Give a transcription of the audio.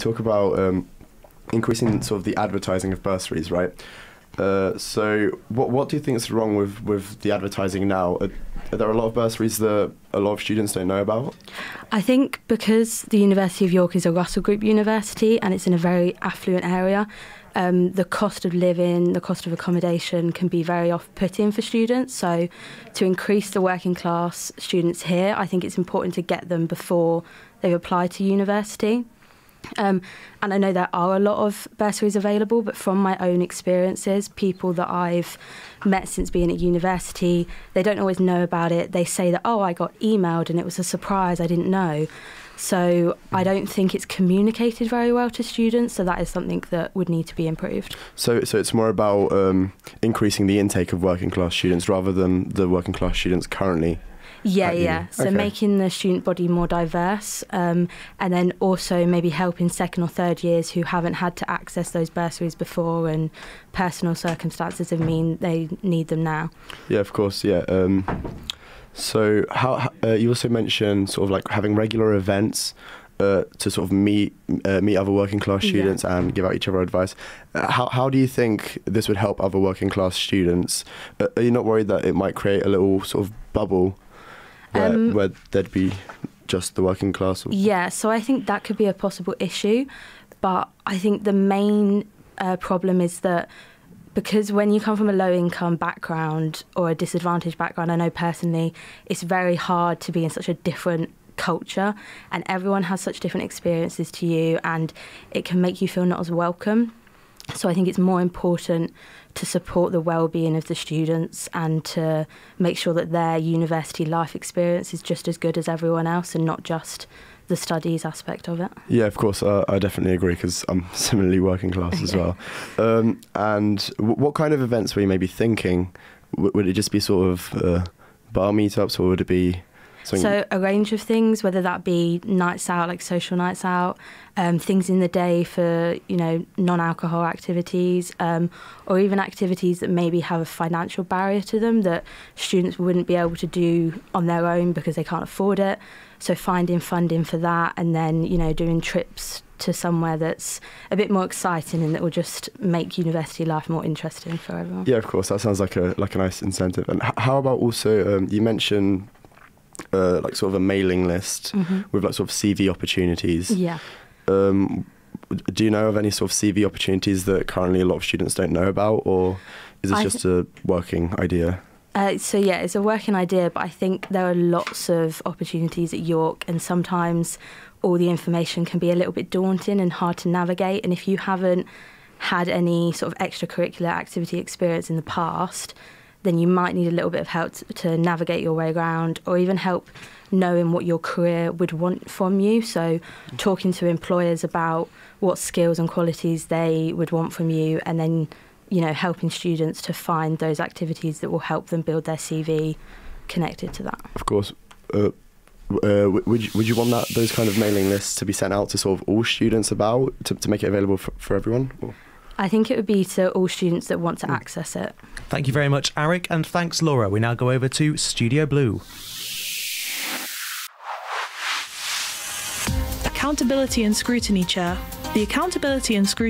talk about um, increasing sort of the advertising of bursaries, right? Uh, so, what what do you think is wrong with, with the advertising now? Are, are there a lot of bursaries that a lot of students don't know about? I think because the University of York is a Russell Group university and it's in a very affluent area, um, the cost of living, the cost of accommodation can be very off putting for students. So, to increase the working class students here, I think it's important to get them before they apply to university. Um, and I know there are a lot of bursaries available, but from my own experiences, people that I've met since being at university, they don't always know about it. They say that, oh, I got emailed and it was a surprise, I didn't know. So I don't think it's communicated very well to students. So that is something that would need to be improved. So, so it's more about um, increasing the intake of working class students rather than the working class students currently yeah, yeah. So okay. making the student body more diverse, um, and then also maybe helping second or third years who haven't had to access those bursaries before, and personal circumstances have mean they need them now. Yeah, of course. Yeah. Um, so how uh, you also mentioned sort of like having regular events. Uh, to sort of meet uh, meet other working class students yeah. and give out each other advice. Uh, how how do you think this would help other working class students? Uh, are you not worried that it might create a little sort of bubble um, where there'd be just the working class? Yeah, so I think that could be a possible issue, but I think the main uh, problem is that because when you come from a low income background or a disadvantaged background, I know personally it's very hard to be in such a different culture and everyone has such different experiences to you and it can make you feel not as welcome. So I think it's more important to support the well-being of the students and to make sure that their university life experience is just as good as everyone else and not just the studies aspect of it. Yeah, of course, uh, I definitely agree because I'm similarly working class as well. Um, and w- what kind of events were you maybe thinking? W- would it just be sort of uh, bar meetups, or would it be Something so a range of things, whether that be nights out, like social nights out, um, things in the day for you know non-alcohol activities, um, or even activities that maybe have a financial barrier to them that students wouldn't be able to do on their own because they can't afford it. So finding funding for that, and then you know doing trips to somewhere that's a bit more exciting and that will just make university life more interesting for everyone. Yeah, of course. That sounds like a like a nice incentive. And how about also um, you mentioned uh, like sort of a mailing list mm-hmm. with like sort of CV opportunities. Yeah. Um, do you know of any sort of CV opportunities that currently a lot of students don't know about, or is this just a working idea? Uh, so yeah, it's a working idea, but I think there are lots of opportunities at York, and sometimes all the information can be a little bit daunting and hard to navigate. And if you haven't had any sort of extracurricular activity experience in the past, then you might need a little bit of help to, to navigate your way around or even help knowing what your career would want from you. So, talking to employers about what skills and qualities they would want from you, and then, you know, helping students to find those activities that will help them build their CV connected to that. Of course. Uh, uh, would you, would you want that those kind of mailing lists to be sent out to sort of all students about to, to make it available for, for everyone? Or? I think it would be to all students that want to mm. access it. Thank you very much, Arek, and thanks, Laura. We now go over to Studio Blue. Accountability and Scrutiny Chair. The Accountability and Scrutiny